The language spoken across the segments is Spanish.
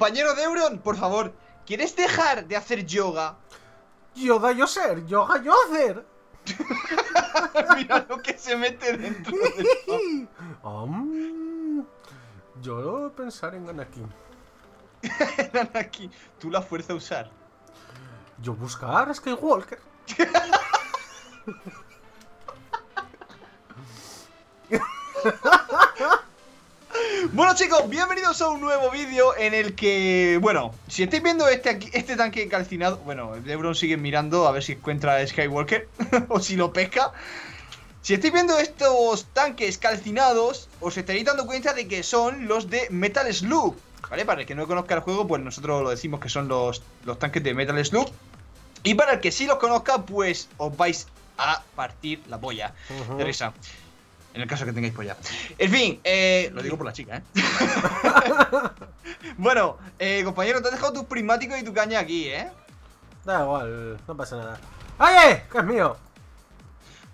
compañero de Euron, por favor, ¿quieres dejar de hacer yoga? Yoda yo ser, yoga yo hacer. Mira lo que se mete dentro del Om. yo pensar en Anakin. aquí. Tú la fuerza a usar. Yo buscar a Skywalker. Bueno chicos, bienvenidos a un nuevo vídeo en el que, bueno, si estáis viendo este, aquí- este tanque calcinado, bueno, Lebron sigue mirando a ver si encuentra a Skywalker o si lo pesca. Si estáis viendo estos tanques calcinados, os estaréis dando cuenta de que son los de Metal Slug, ¿vale? Para el que no conozca el juego, pues nosotros lo decimos que son los, los tanques de Metal Slug. Y para el que sí los conozca, pues os vais a partir la polla Ujú. de risa. En el caso que tengáis polla. En fin, eh, lo digo por la chica, ¿eh? bueno, eh, compañero, te has dejado tus prismáticos y tu caña aquí, ¿eh? Da igual, no pasa nada. ¡Oye! ¡Que es mío!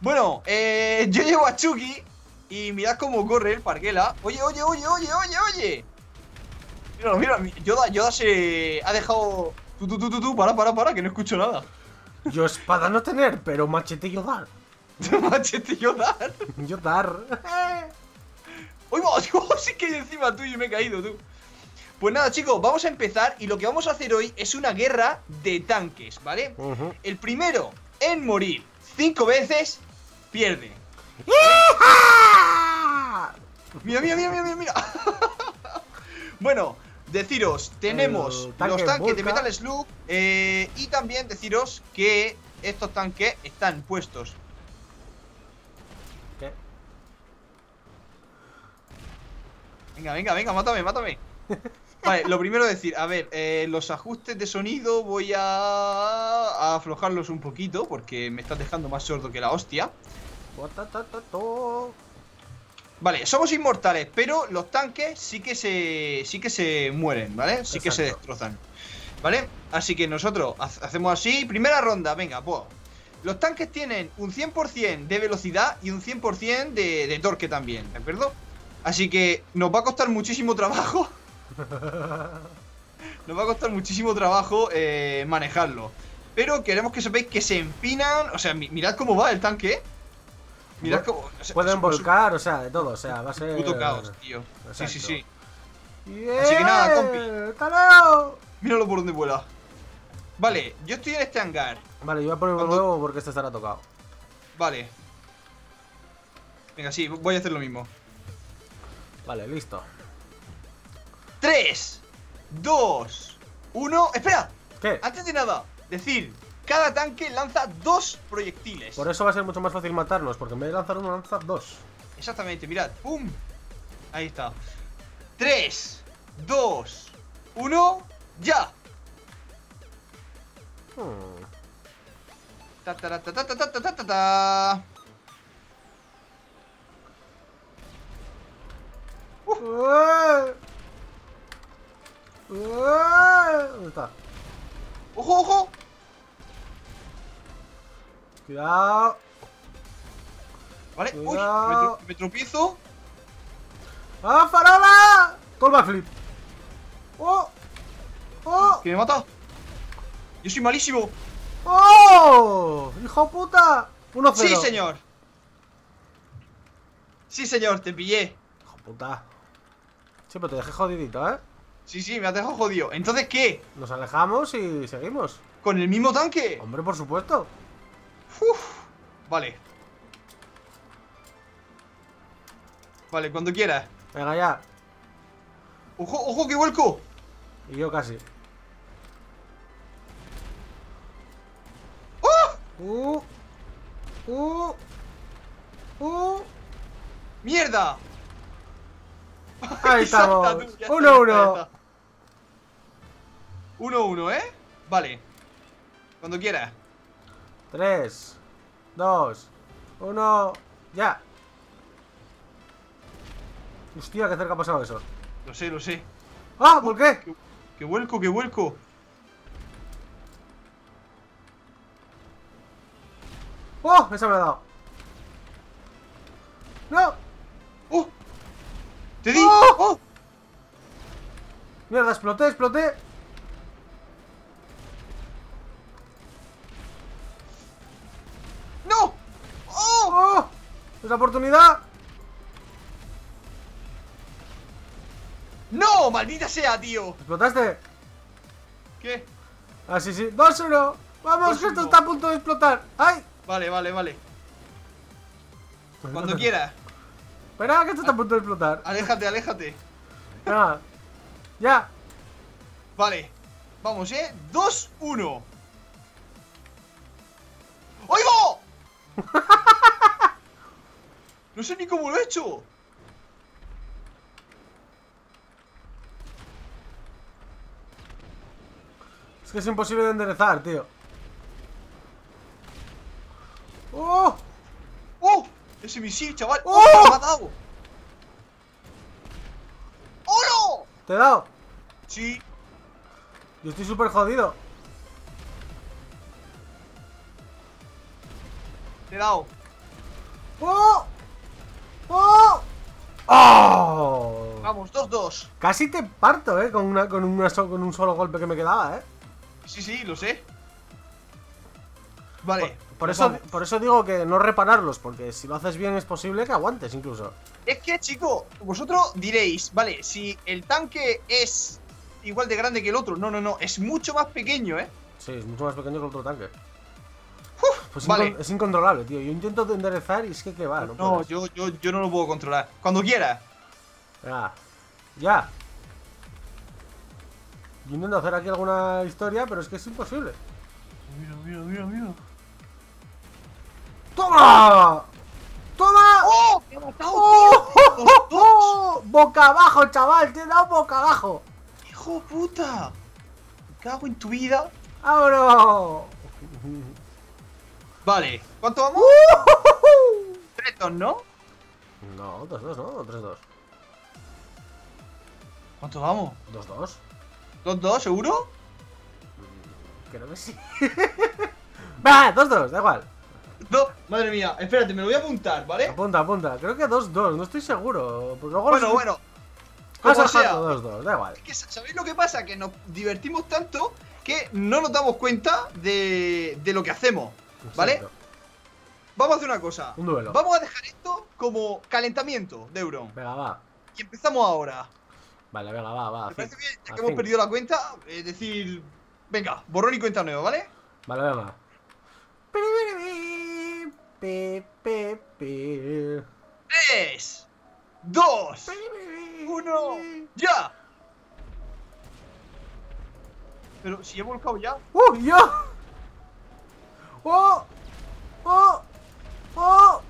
Bueno, eh, yo llevo a Chucky y mirad cómo corre el parquela. Oye, oye, oye, oye, oye, oye. Míralo, mira, Yoda, Yoda se ha dejado... Tú, tú, tú, tú, tú, para, para, para, que no escucho nada. Yo espada no tener, pero machete yo dar. Machete. Yo dar. ¡Uy, va! Dios, sí que encima tuyo y me he caído, tú. Pues nada, chicos, vamos a empezar y lo que vamos a hacer hoy es una guerra de tanques, ¿vale? El primero en morir cinco veces pierde. Mira, mira, mira, mira, mira, bueno, deciros, tenemos tanque los tanques de. Metal Slug eh, y también deciros que estos tanques están puestos. Venga, venga, venga, mátame, mátame. Vale, lo primero decir, a ver, eh, los ajustes de sonido voy a, a aflojarlos un poquito porque me estás dejando más sordo que la hostia. Vale, somos inmortales, pero los tanques sí que se sí que se mueren, ¿vale? Sí que se destrozan. ¿Vale? Así que nosotros ha- hacemos así, primera ronda, venga, pues. Los tanques tienen un 100% de velocidad y un 100% de, de torque también, ¿de acuerdo? Así que nos va a costar muchísimo trabajo. Nos va a costar muchísimo trabajo eh, manejarlo. Pero queremos que sepáis que se empinan. O sea, mi- mirad cómo va el tanque. ¿eh? Mirad cómo. o sea, Pueden un- volcar, o sea, de todo, o sea, va a un ser. puto caos, tío. Sí, sí, sí. ¡Yeah! Así que nada, compi. ¡Taleo! Míralo por donde vuela. Vale, yo estoy en este hangar. Vale, yo voy a poner Cuando- nuevo porque este estará tocado. Vale. Venga, sí, voy a hacer lo mismo. Vale, listo. 3, 2, 1. ¡Espera! ¿Qué? Antes de nada, decir, cada tanque lanza dos proyectiles. Por eso va a ser mucho más fácil matarnos, porque en vez de lanzar uno, lanza dos. Exactamente, mirad. ¡Pum! Ahí está. 3, 2, 1, ya. Hmm. Ta ta ta ta ta ta ta ta ta ta. ¡Ué! ¡Ué! ¿Dónde está? ¡Ojo, ojo! Cuidado. Vale, uy, me, Cuidado. tro- me tropiezo. ¡Ah, farola! Todo el backflip. ¡Oh! ¡Oh! Que me mata. Yo soy malísimo. ¡Oh! ¡Hijo puta! 1-0. Sí, señor. Sí, señor, te pillé. Hijo puta. Sí, pero te dejé jodidito, ¿eh? Sí, sí, me has dejado jodido. Entonces, ¿qué? Nos alejamos y seguimos. ¿Con el mismo tanque? Hombre, por supuesto. Uf. Vale. Vale, cuando quieras. Venga, ya. ¡Ojo, ojo, que vuelco! Y yo casi. ¡Oh! Uh. Uh. Uh. ¡Mierda! Ahí estamos. Salta tú, ya está, 1-1. ya está. 1-1, ¿eh? Vale. Cuando quieras. 3, 2, 1, ya. Hostia, qué cerca ha pasado eso. Lo sé, lo sé. ¡Ah! ¿Por qué? Que vuelco, que vuelco. ¡Oh! Esa me ha dado. ¡No! Mierda, exploté, exploté. ¡No! ¡Oh! ¡Oh! ¡Es la oportunidad! ¡No! ¡Maldita sea, tío! ¿Explotaste? ¿Qué? Ah, sí, sí. 2-1. Vamos, que esto 2-1. está a punto de explotar. ¡Ay! Vale, vale, vale. Cuando quieras. Espera, que esto está a punto de explotar. Aléjate, aléjate. Venga. Ya. Vale. Vamos, ¿eh? 2-1. ¡Oigo! No sé ni cómo lo he hecho. Es que es imposible de enderezar, tío. ¡Oh! ¡Oh! Ese misil, chaval. ¡Oh! ¡Me ha dado! ¡Oh, no! ¿Te he dado? Sí. Yo estoy súper jodido. Te he dado. ¡Oh! ¡Oh! ¡Oh! Vamos, 2-2. Casi te parto, eh, con, una, con, una con un solo golpe que me quedaba, eh. Sí, sí, lo sé. Vale. Por eso, por eso digo que no repararlos, porque si lo haces bien es posible que aguantes incluso. Es que, chico, vosotros diréis, vale, si el tanque es igual de grande que el otro. No, no, no, es mucho más pequeño, ¿eh? Sí, es mucho más pequeño que el otro tanque. Pues vale. es incontrolable, tío. Yo intento de enderezar y es que que va, no, No, yo, yo, yo no lo puedo controlar. Cuando quiera. Venga, ya. Yo intento hacer aquí alguna historia, pero es que es imposible. Mira, mira, mira, mira. ¡Toma! ¡Toma! ¡Oh! ¡Me ha matado, ¡Oh! tío! ¡Los dos! ¡Oh! ¡Boca abajo, chaval! ¡Te he dado boca abajo! ¡Hijo puta! Me cago en tu vida. ¡Vámonos! Vale, ¿cuánto vamos? ¡Uh! Tres, dos, ¿no? No, 2-2, ¿no? 3-2. ¿Cuánto vamos? 2-2. ¿Dos, dos, seguro? Creo que sí. Va, 2-2, da igual. Dos. Madre mía, espérate, me lo voy a apuntar, ¿vale? Apunta, apunta. Creo que 2-2, no estoy seguro. Luego Bueno, los- bueno. Como sea. dejarlo 2-2, da igual. Es que, ¿sabéis lo que pasa? Que nos divertimos tanto que no nos damos cuenta de, de lo que hacemos, ¿vale? Exacto. Vamos a hacer una cosa. Un duelo. Vamos a dejar esto como calentamiento de Euron. Venga, va. Y empezamos ahora. Vale, venga, va, va. ¿Te fin. parece bien? Ya que hemos perdido la cuenta, es decir, venga, borrón y cuenta nueva, ¿vale? Vale, venga. Pi, pi, pi. 3, 2, 1, ya. Pero si he volcado ya. ¡Uh! ¡Yo! ¡Oh! ¡Oh! ¡Oh!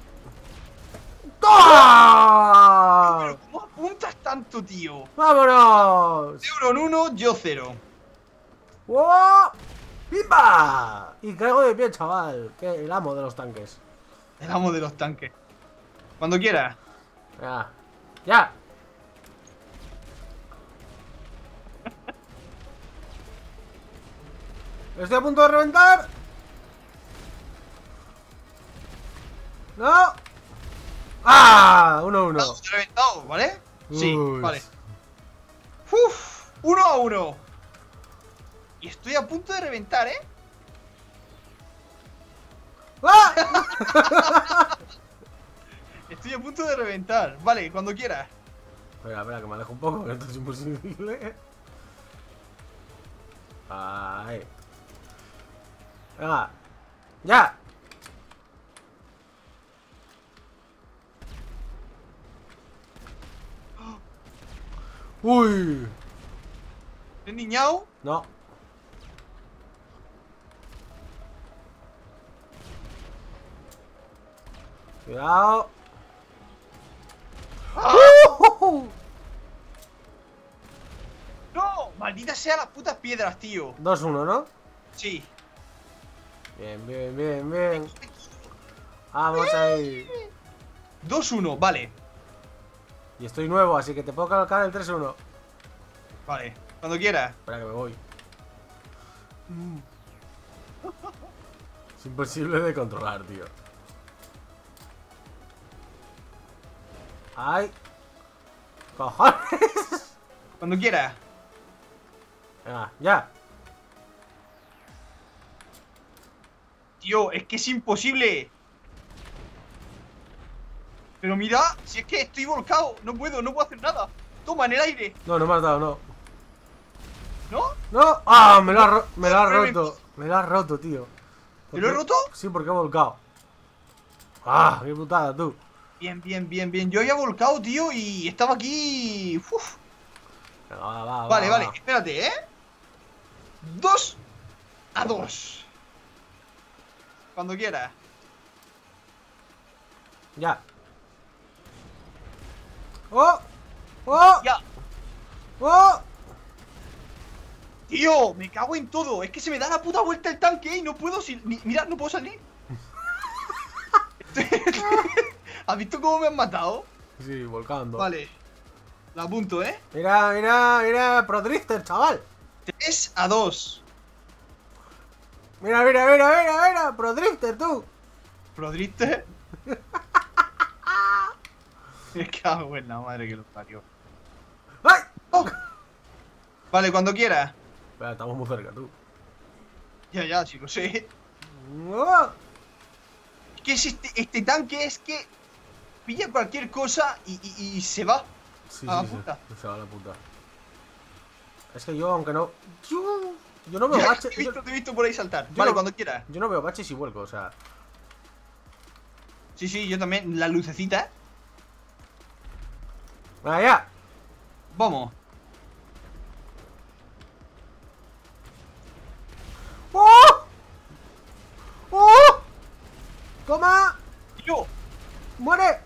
¡Toma! Pero ¿cómo apuntas tanto, tío? ¡Vámonos! Euron 1, yo 0. ¡Oh! ¡Pimba! Y caigo de pie, chaval. Que el amo de los tanques. El amo de los tanques. Cuando quieras. Venga. ¡Ya! Estoy a punto de reventar. ¡No! ¡Ah! 1-1. Uno, Estamos reventado, ¿vale? Sí, vale. Uf, 1 a 1. Y estoy a punto de reventar, ¿eh? ¡Ah! Estoy a punto de reventar. Vale, cuando quieras. Espera, espera, que me alejo un poco, que esto es imposible. Ahí. Venga. ¡Ya! ¡Uy! ¿Te niñado? No. Cuidado. ¡Uh! ¡No! ¡Maldita sea las putas piedras, tío! 2-1, ¿no? Sí. Bien, bien, bien, bien. Vamos ahí. 2-1, vale. Y estoy nuevo, así que te puedo colocar el 3-1. Vale, cuando quieras. Espera que me voy. Es imposible de controlar, tío. ¡Ay! ¡Cojones! Cuando quieras. Venga, ya. Tío, es que es imposible. Pero mira, si es que estoy volcado, no puedo, no puedo hacer nada. Toma, en el aire, No, no me has dado, no. ¿no? ¡No! ¡Ah! Me lo has, ro- me lo Tremendo. roto. Me lo has roto, tío. ¿Te lo he roto? Sí, porque he volcado. ¡Ah! ¡Qué putada, tú! Bien, bien, bien, bien. Yo había volcado, tío, y estaba aquí. Uf. Venga, va, va, Vale, va, vale, va. espérate, ¿eh? Dos a dos. Cuando quieras. Ya. ¡Oh! ¡Oh! Ya. ¡Oh! Tío, me cago en todo. Es que se me da la puta vuelta el tanque y no puedo. si- mira, no puedo salir. ¿Has visto cómo me han matado? Sí, volcando. Vale. La apunto, ¿eh? Mira, mira, mira, Pro Drifter, chaval. 3 a 2. Mira, mira, mira, mira, mira, Pro Drifter, tú. ¿Prodriste? Me cago en la madre que lo parió. ¡Ay! Oh. Vale, cuando quieras. Estamos muy cerca, tú. Ya, ya, sí lo sé. ¡Oh! Es que es este, este tanque es que pilla cualquier cosa y, y- y se va. Sí, A la sí, puta. Se va a la puta. Es que yo, aunque no... Yo, yo no veo Ya, baches. te he Yo, visto, te he visto por ahí saltar. yo Vale, no- cuando quieras. yo no veo baches y vuelco, o sea... Sí, sí, yo también. La lucecita. ¡Venga, ya! Vamos. ¡Oh! ¡Oh! ¡Toma! Yo. ¡Muere!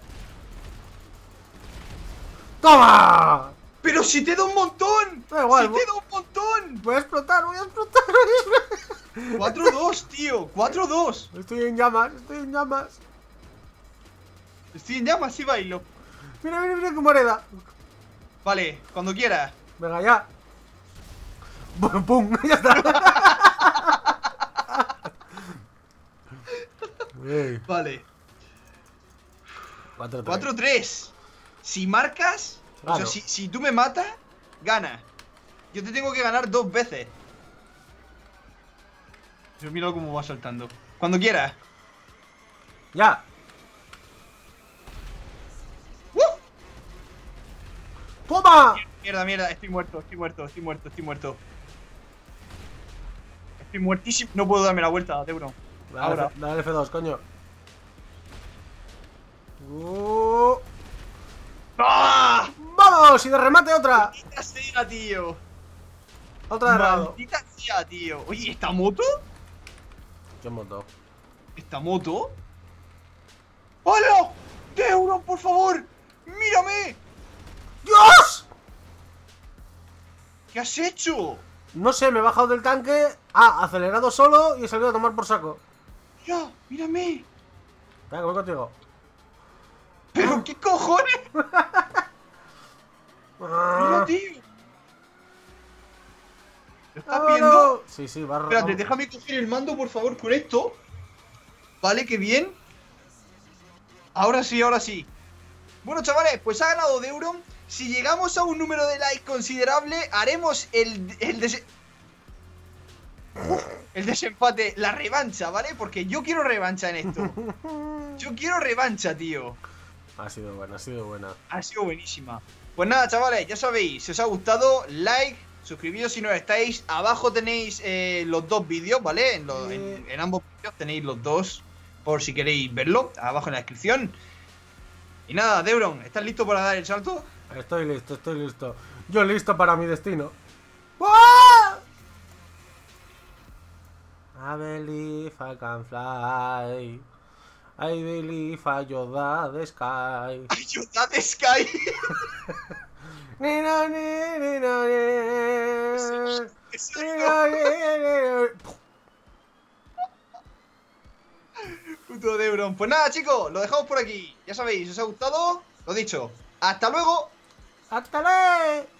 ¡Toma! Pero si te da un montón. Da igual, si te da un montón. Voy a explotar, voy a explotar. voy a explotar. 4-2, tío. 4-2. Estoy en llamas, estoy en llamas. Estoy en llamas y bailo. Mira, mira, mira qué moneda. Vale, cuando quieras. Venga, ya. Pum, pum, ya está. Vale. 4-3. 4-3. Si marcas, o sea, si, si tú me matas, gana. Yo te tengo que ganar dos veces. Yo mira cómo va saltando. Cuando quieras. Ya. ¡Uh! ¡Toma! Mierda, mierda, estoy muerto, estoy muerto, estoy muerto, estoy muerto. Estoy muertísimo. No puedo darme la vuelta, Teuron. Dale, Ahora. F- dale F2, coño. Uh, ¡Ah! ¡Vamos! Y de remate otra. ¡Maldita sea, tío! Otra de rado. ¡Maldita sea, tío! Oye, ¿esta moto? ¿Qué moto? ¿Esta moto? ¡Hola! ¡Teuron, por favor! ¡Mírame! ¡Dios! ¿Qué has hecho? No sé, me he bajado del tanque, ha acelerado solo y he salido a tomar por saco. ¡Ya! ¡Mírame! Venga, voy contigo. ¿Pero qué cojones? Mira, Ah, tío. ¿Lo estás vámonos. viendo? Sí, sí, va Espérate, déjame coger el mando, por favor, con esto. Vale, qué bien. Ahora sí, ahora sí. Bueno, chavales, pues ha ganado Deuron. Si llegamos a un número de likes considerable, haremos el, el, dese- el desempate, la revancha, ¿vale? Porque yo quiero revancha en esto. Yo quiero revancha, tío. Ha sido buena, ha sido buena. Ha sido buenísima. Pues nada, chavales, ya sabéis, si os ha gustado, like, suscribiros si no estáis. Abajo tenéis eh, los dos vídeos, ¿vale? En, en- en ambos vídeos tenéis los dos, por si queréis verlo, abajo en la descripción. Y nada, Deuron, ¿estás listo para dar el salto? Estoy listo, estoy listo. Yo listo para mi destino. ¡Ah! I believe I can fly. I believe I Yoda the sky. ¡Ayúdate, Sky! Ni, no, ni, ni, no, ni. Eso Ni, es no, ni, ni, ni. puto Deuron. Pues nada, chicos, lo dejamos por aquí. Ya sabéis, si os ha gustado, lo dicho. ¡Hasta luego! ¡Hasta luego!